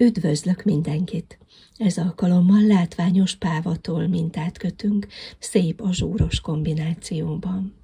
Üdvözlök mindenkit! Ez alkalommal látványos pávatól mintát kötünk, szép azsúros kombinációban.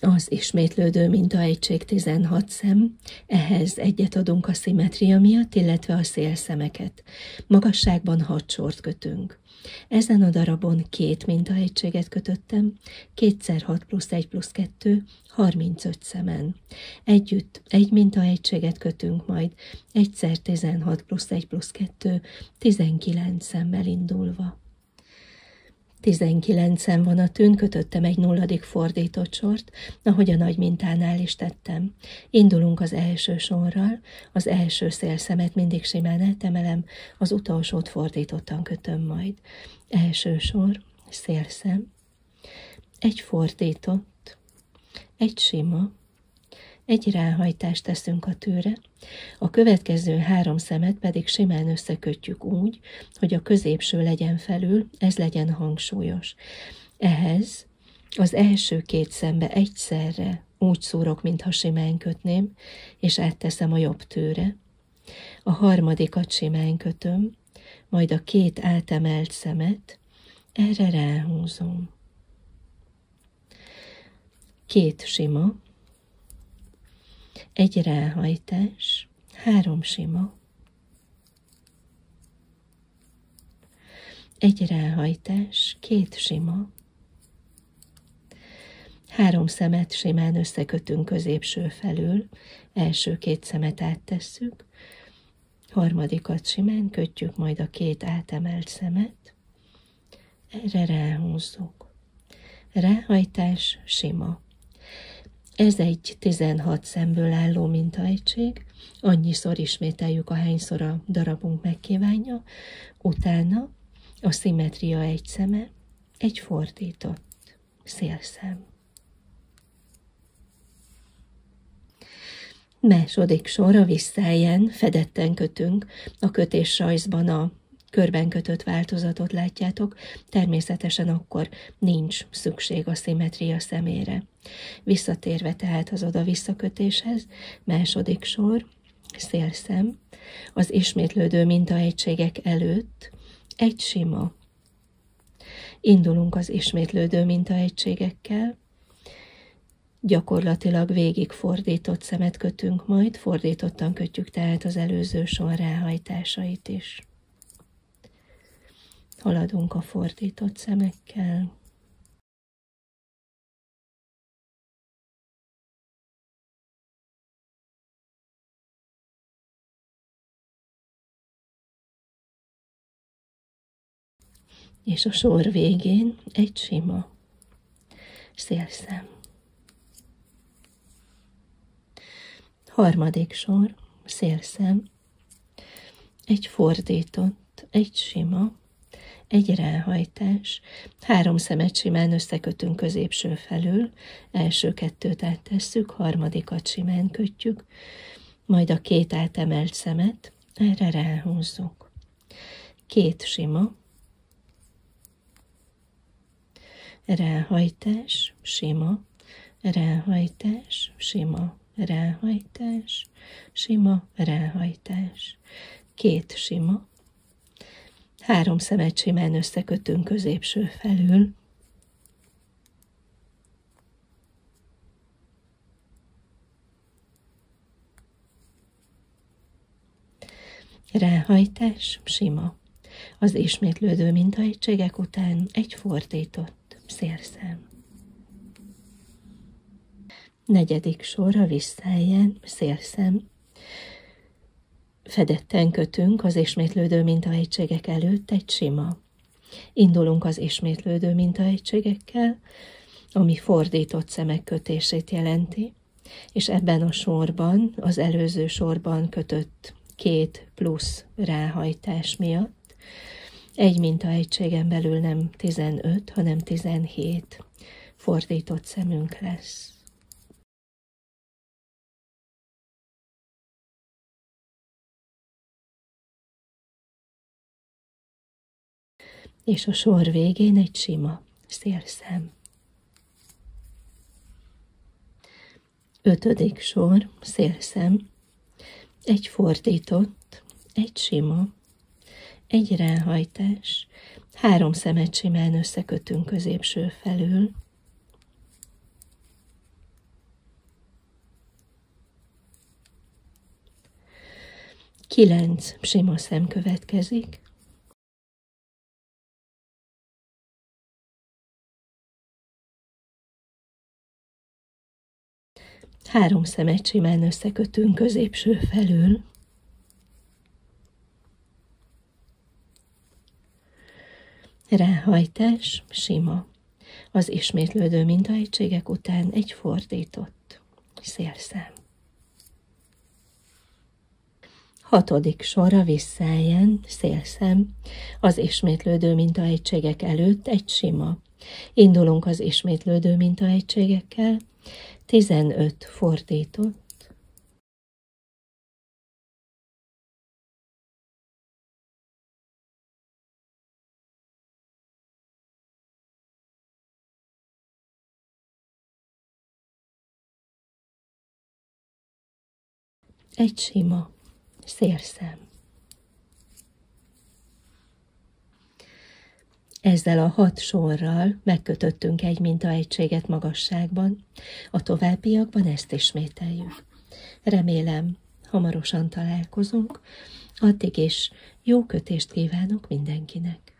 Az ismétlődő mintaegység 16 szem, ehhez egyet adunk a szimetria miatt, illetve a szélszemeket. Magasságban 6 sort kötünk. Ezen a darabon két mintaegységet kötöttem, kétszer 6 plusz 1 plusz 2, 35 szemen. Együtt egy mintaegységet kötünk majd, egyszer 16 plusz 1 plusz 2, 19 szemmel indulva. Tizenkilencen van a tűn, kötöttem egy nulladik fordított sort, ahogy a nagy mintánál is tettem. Indulunk az első sorral, az első szélszemet mindig simán eltemelem, az utolsót fordítottan kötöm majd. Első sor, szélszem, egy fordított, egy sima, egy ráhajtást teszünk a tűre, a következő három szemet pedig simán összekötjük úgy, hogy a középső legyen felül, ez legyen hangsúlyos. Ehhez az első két szembe egyszerre úgy szúrok, mintha simán kötném, és átteszem a jobb tőre. A harmadikat simán kötöm, majd a két átemelt szemet erre ráhúzom. Két sima, egy ráhajtás, három sima, egy ráhajtás, két sima, három szemet simán összekötünk középső felül, első két szemet áttesszük, harmadikat simán kötjük majd a két átemelt szemet, erre ráhúzzuk. Ráhajtás sima. Ez egy 16 szemből álló mintaegység, annyiszor ismételjük, ahányszor a darabunk megkívánja, utána a szimmetria egy szeme, egy fordított szélszem. Második sor a visszáján fedetten kötünk, a kötés rajzban a körben kötött változatot látjátok, természetesen akkor nincs szükség a szimmetria szemére. Visszatérve tehát az oda-visszakötéshez, második sor, szélszem, az ismétlődő mintaegységek előtt egy sima. Indulunk az ismétlődő mintaegységekkel, gyakorlatilag végig fordított szemet kötünk majd, fordítottan kötjük tehát az előző sor ráhajtásait is. Haladunk a fordított szemekkel. És a sor végén egy sima szélszem. Harmadik sor, szélszem, egy fordított, egy sima, egy ráhajtás, három szemet simán összekötünk középső felül, első kettőt áttesszük, harmadikat simán kötjük, majd a két átemelt szemet erre ráhúzzuk. Két sima, ráhajtás, sima, ráhajtás, sima, ráhajtás, sima, ráhajtás. Két sima, Három szemet simán összekötünk középső felül. Ráhajtás sima. Az ismétlődő mintaegységek után egy fordított szélszem. Negyedik sor a visszáján szélszem Fedetten kötünk az ismétlődő mintaegységek előtt egy sima. Indulunk az ismétlődő mintaegységekkel, ami fordított szemek kötését jelenti, és ebben a sorban, az előző sorban kötött két plusz ráhajtás miatt Egy minta egységen belül nem 15, hanem 17 fordított szemünk lesz. És a sor végén egy sima szélszem. Ötödik sor, szélszem, egy fordított, egy sima, egy ráhajtás, három szemet simán összekötünk középső felül, kilenc sima szem következik, Három szemet simán összekötünk középső felül. Ráhajtás sima. Az ismétlődő mintaegységek után egy fordított szélszám. Hatodik sorra visszáján, szélszem, az ismétlődő mintaegységek előtt egy sima. Indulunk az ismétlődő mintaegységekkel, 15 fordított, egy sima szélszem. Ezzel a hat sorral megkötöttünk egy mintaegységet magasságban, a továbbiakban ezt ismételjük. Remélem, hamarosan találkozunk, addig is jó kötést kívánok mindenkinek.